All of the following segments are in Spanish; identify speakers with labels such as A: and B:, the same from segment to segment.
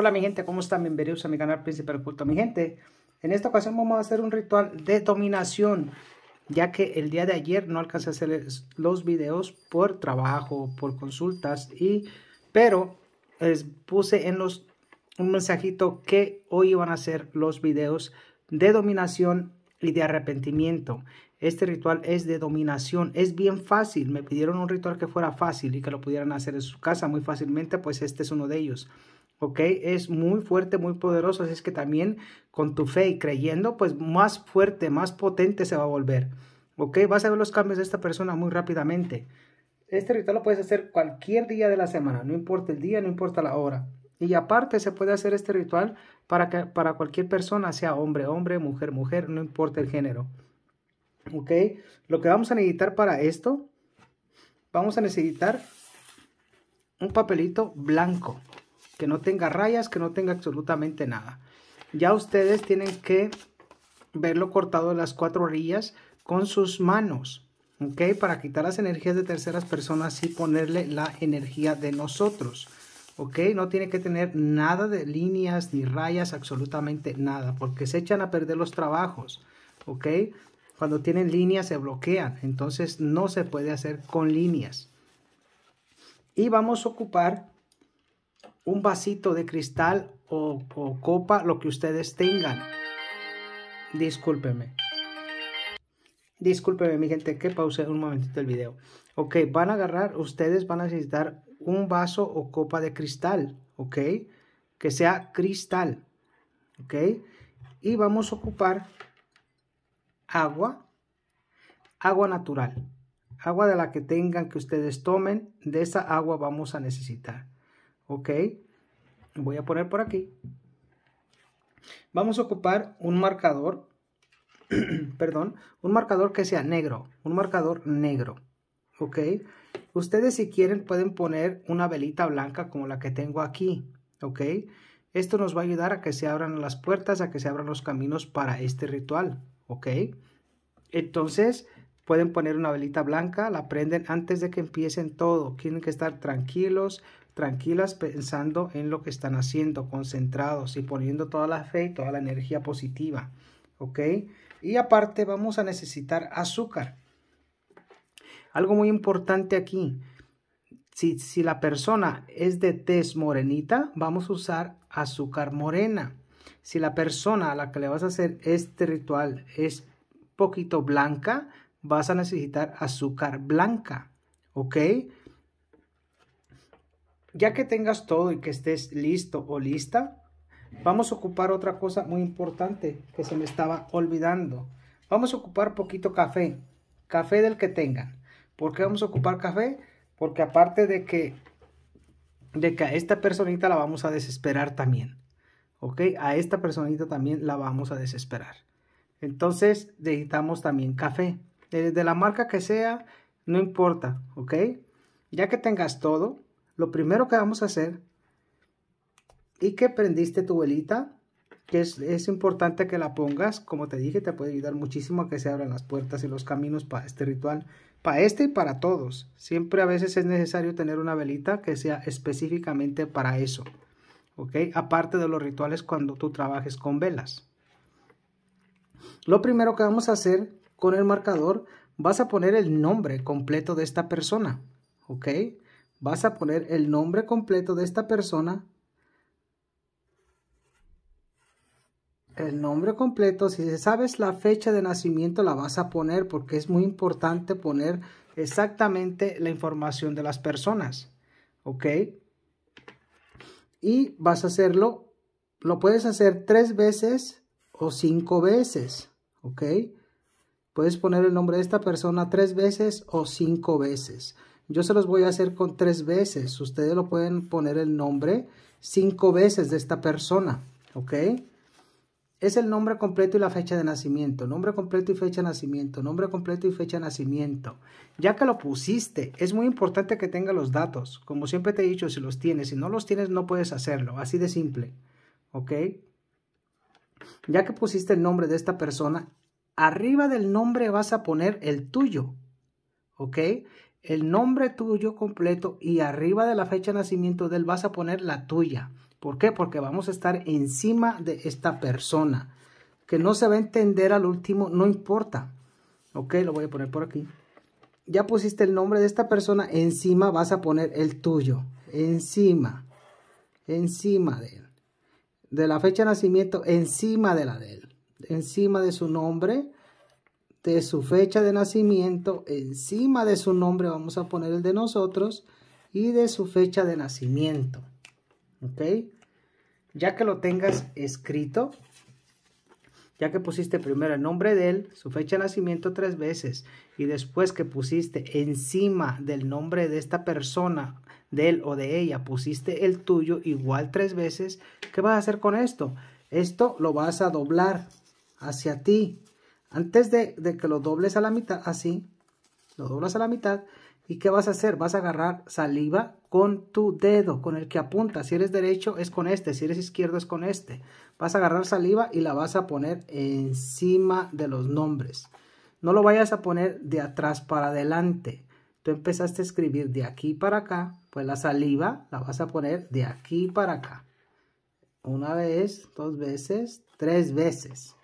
A: Hola mi gente, ¿cómo están? Bienvenidos a mi canal Príncipe Oculto. Mi gente, en esta ocasión vamos a hacer un ritual de dominación, ya que el día de ayer no alcancé a hacer los videos por trabajo, por consultas, y pero les puse en los un mensajito que hoy iban a hacer los videos de dominación y de arrepentimiento. Este ritual es de dominación, es bien fácil. Me pidieron un ritual que fuera fácil y que lo pudieran hacer en su casa muy fácilmente, pues este es uno de ellos. ¿Ok? Es muy fuerte, muy poderoso, así es que también con tu fe y creyendo, pues más fuerte, más potente se va a volver, ¿ok? Vas a ver los cambios de esta persona muy rápidamente. Este ritual lo puedes hacer cualquier día de la semana, no importa el día, no importa la hora. Y aparte se puede hacer este ritual para, que, para cualquier persona, sea hombre, hombre, mujer, mujer, no importa el género. ¿Ok? Lo que vamos a necesitar para esto, vamos a necesitar un papelito blanco que no tenga rayas, que no tenga absolutamente nada. Ya ustedes tienen que verlo cortado de las cuatro orillas con sus manos, ¿ok? Para quitar las energías de terceras personas y ponerle la energía de nosotros, ¿ok? No tiene que tener nada de líneas ni rayas, absolutamente nada, porque se echan a perder los trabajos, ¿ok? Cuando tienen líneas se bloquean, entonces no se puede hacer con líneas. Y vamos a ocupar un vasito de cristal o, copa, lo que ustedes tengan. Discúlpeme. Discúlpeme, mi gente, que pause un momentito el video. Ok, van a agarrar, ustedes van a necesitar un vaso o copa de cristal, ok, que sea cristal, ok, y vamos a ocupar agua, agua natural, agua de la que tengan que ustedes tomen, de esa agua vamos a necesitar ok. Voy a poner por aquí. Vamos a ocupar un marcador. Perdón. Un marcador que sea negro. Un marcador negro. Ok. Ustedes si quieren pueden poner una velita blanca como la que tengo aquí. Ok. Esto nos va a ayudar a que se abran las puertas a que se abran los caminos para este ritual. Ok. Entonces pueden poner una velita blanca, la prenden antes de que empiecen todo. Tienen que estar tranquilos, tranquilas pensando en lo que están haciendo, concentrados y poniendo toda la fe y toda la energía positiva. ¿Ok? Y aparte vamos a necesitar azúcar. Algo muy importante aquí. Si, si la persona es de tez morenita, vamos a usar azúcar morena. Si la persona a la que le vas a hacer este ritual es poquito blanca, vas a necesitar azúcar blanca. ¿Ok? Ya que tengas todo y que estés listo o lista, vamos a ocupar otra cosa muy importante que se me estaba olvidando. Vamos a ocupar poquito café, café del que tengan. ¿Por qué vamos a ocupar café? Porque aparte de que, de que a esta personita la vamos a desesperar también. ¿Ok? A esta personita también la vamos a desesperar. Entonces necesitamos también café. De, la marca que sea, no importa. ¿Ok? Ya que tengas todo, lo primero que vamos a hacer y que prendiste tu velita, que es, importante que la pongas, como te dije, te puede ayudar muchísimo a que se abran las puertas y los caminos para este ritual, para este y para todos. Siempre a veces es necesario tener una velita que sea específicamente para eso, ¿ok? Aparte de los rituales cuando tú trabajes con velas. Lo primero que vamos a hacer con el marcador, vas a poner el nombre completo de esta persona, ¿ok? Vas a poner el nombre completo de esta persona, el nombre completo, si sabes la fecha de nacimiento la vas a poner porque es muy importante poner exactamente la información de las personas, ¿ok? Y vas a hacerlo, lo puedes hacer tres veces o cinco veces, ¿ok? Puedes poner el nombre de esta persona tres veces o cinco veces. Yo se los voy a hacer con tres veces. Ustedes lo pueden poner el nombre cinco veces de esta persona. ¿Ok? Es el nombre completo y la fecha de nacimiento. Nombre completo y fecha de nacimiento. Nombre completo y fecha de nacimiento. Ya que lo pusiste, es muy importante que tenga los datos. Como siempre te he dicho, si los tienes. Si no los tienes, no puedes hacerlo. Así de simple. ¿Ok? Ya que pusiste el nombre de esta persona, arriba del nombre vas a poner el tuyo. ¿Ok? El nombre tuyo completo y arriba de la fecha de nacimiento de él vas a poner la tuya. ¿Por qué? Porque vamos a estar encima de esta persona. Que no se va a entender al último, no importa. Ok, lo voy a poner por aquí. Ya pusiste el nombre de esta persona, encima vas a poner el tuyo. Encima. Encima de él. De la fecha de nacimiento, encima de la de él. Encima de su nombre, de su fecha de nacimiento, encima de su nombre vamos a poner el de nosotros y de su fecha de nacimiento. ¿Ok? Ya que lo tengas escrito, ya que pusiste primero el nombre de él, su fecha de nacimiento tres veces y después que pusiste encima del nombre de esta persona, de él o de ella, pusiste el tuyo igual tres veces, ¿qué vas a hacer con esto? Esto lo vas a doblar hacia ti. Antes de, de que lo dobles a la mitad, así, lo doblas a la mitad ¿Y qué vas a hacer? Vas a agarrar saliva con tu dedo, con el que apunta. Si eres derecho es con este, si eres izquierdo es con este. Vas a agarrar saliva y la vas a poner encima de los nombres. No lo vayas a poner de atrás para adelante. Tú empezaste a escribir de aquí para acá, pues la saliva la vas a poner de aquí para acá. Una vez, dos veces, tres veces.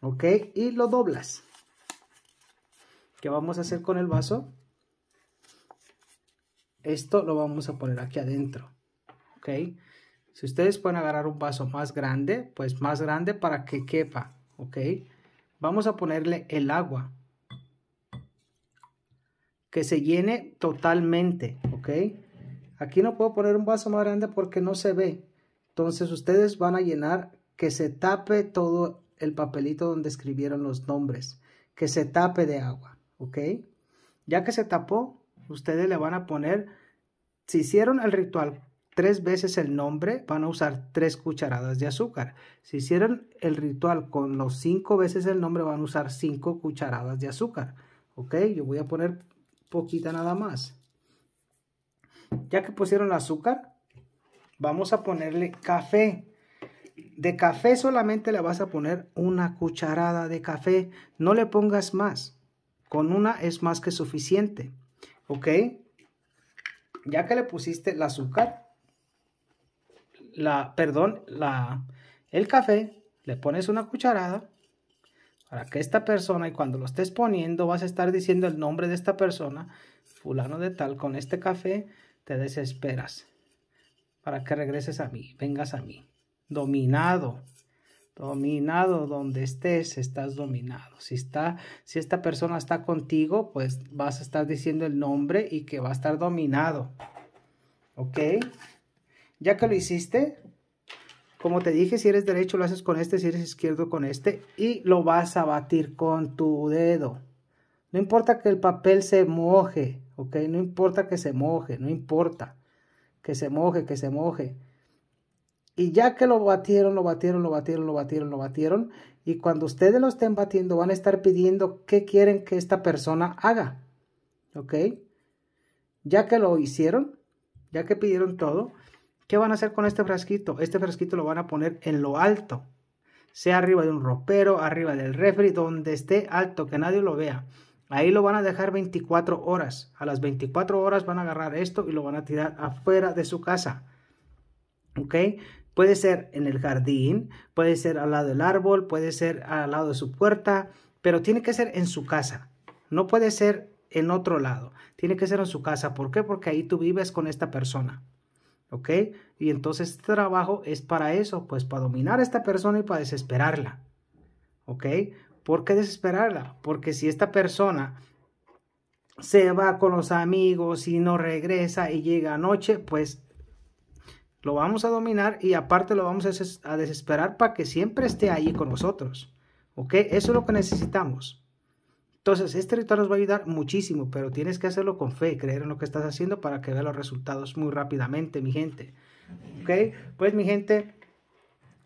A: ¿Ok? Y lo doblas. ¿Qué vamos a hacer con el vaso? Esto lo vamos a poner aquí adentro. ¿Ok? Si ustedes pueden agarrar un vaso más grande, pues más grande para que quepa. ¿Ok? Vamos a ponerle el agua. Que se llene totalmente. ¿Ok? Aquí no puedo poner un vaso más grande porque no se ve. Entonces ustedes van a llenar que se tape todo el papelito donde escribieron los nombres. Que se tape de agua. ¿Ok? Ya que se tapó, ustedes le van a poner, si hicieron el ritual tres veces el nombre, van a usar tres cucharadas de azúcar. Si hicieron el ritual con los cinco veces el nombre, van a usar cinco cucharadas de azúcar. Ok, yo voy a poner poquita nada más. Ya que pusieron el azúcar, vamos a ponerle café. De café solamente le vas a poner una cucharada de café. No le pongas más. Con una es más que suficiente. ¿Ok? Ya que le pusiste el azúcar, la, perdón, la, el café, le pones una cucharada para que esta persona, y cuando lo estés poniendo, vas a estar diciendo el nombre de esta persona, fulano de tal, con este café, te desesperas para que regreses a mí, vengas a mí, dominado, dominado donde estés, estás dominado. Si está, si esta persona está contigo, pues vas a estar diciendo el nombre y que va a estar dominado. ¿Ok? Ya que lo hiciste, como te dije, si eres derecho lo haces con este, si eres izquierdo con este y lo vas a batir con tu dedo. No importa que el papel se moje, ¿ok? No importa que se moje, no importa que se moje, que se moje. Y ya que lo batieron, lo batieron, lo batieron, lo batieron, lo batieron. Y cuando ustedes lo estén batiendo, van a estar pidiendo qué quieren que esta persona haga. ¿Ok? Ya que lo hicieron, ya que pidieron todo, ¿qué van a hacer con este frasquito? Este frasquito lo van a poner en lo alto. Sea arriba de un ropero, arriba del refri, donde esté alto, que nadie lo vea. Ahí lo van a dejar 24 horas. A las 24 horas van a agarrar esto y lo van a tirar afuera de su casa. ¿Ok? Puede ser en el jardín, puede ser al lado del árbol, puede ser al lado de su puerta, pero tiene que ser en su casa. No puede ser en otro lado. Tiene que ser en su casa. ¿Por qué? Porque ahí tú vives con esta persona. ¿Ok? Y entonces este trabajo es para eso, pues para dominar a esta persona y para desesperarla. ¿Ok? ¿Por qué desesperarla? Porque si esta persona se va con los amigos y no regresa y llega anoche, pues lo vamos a dominar y aparte lo vamos a desesperar para que siempre esté ahí con nosotros. ¿Ok? Eso es lo que necesitamos. Entonces, este ritual nos va a ayudar muchísimo, pero tienes que hacerlo con fe, creer en lo que estás haciendo para que vea los resultados muy rápidamente, mi gente. ¿Ok? Pues, mi gente,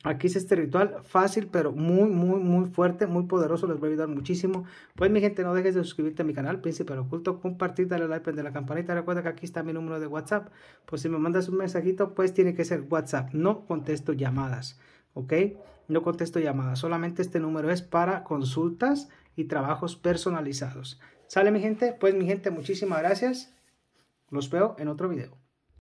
A: Aquí es este ritual fácil, pero muy, muy, muy fuerte, muy poderoso. Les va a ayudar muchísimo. Pues mi gente, no dejes de suscribirte a mi canal, Príncipe Oculto. Compartir, darle like, prender la campanita. Recuerda que aquí está mi número de WhatsApp. Pues si me mandas un mensajito, pues tiene que ser WhatsApp. No contesto llamadas, ¿ok? No contesto llamadas. Solamente este número es para consultas y trabajos personalizados. ¿Sale mi gente? Pues mi gente, muchísimas gracias. Los veo en otro video.